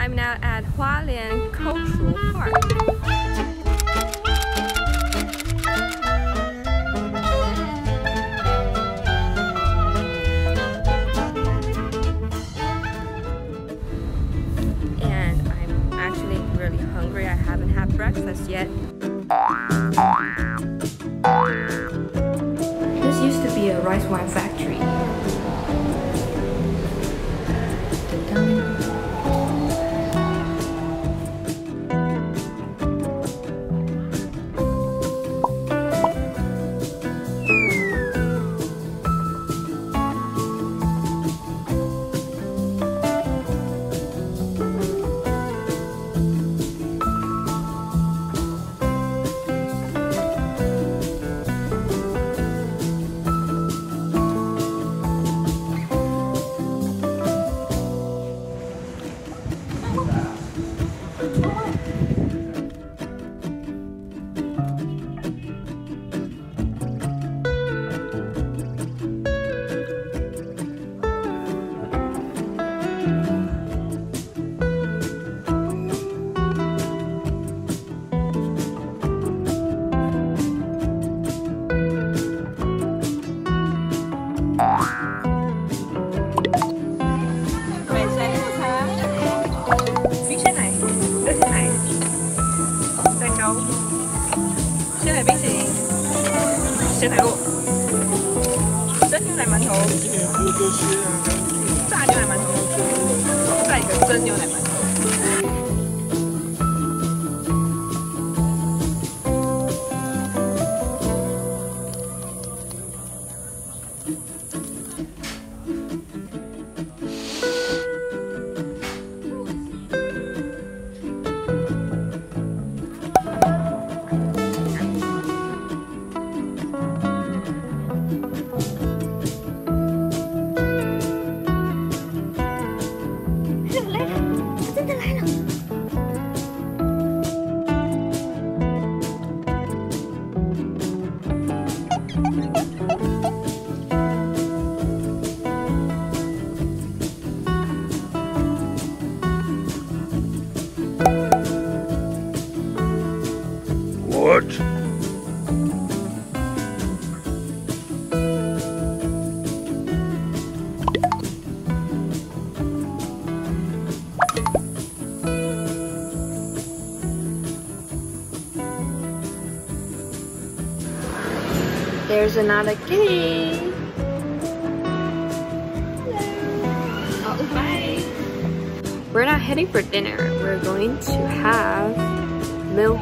I'm now at Hualien Cultural Park. And I'm actually really hungry. I haven't had breakfast yet. This used to be a rice wine factory. 鲜奶露蒸牛奶馒头炸牛奶馒头再一个蒸牛奶馒头 There's another kitty. Oh, bye. We're not heading for dinner. We're going to have milk.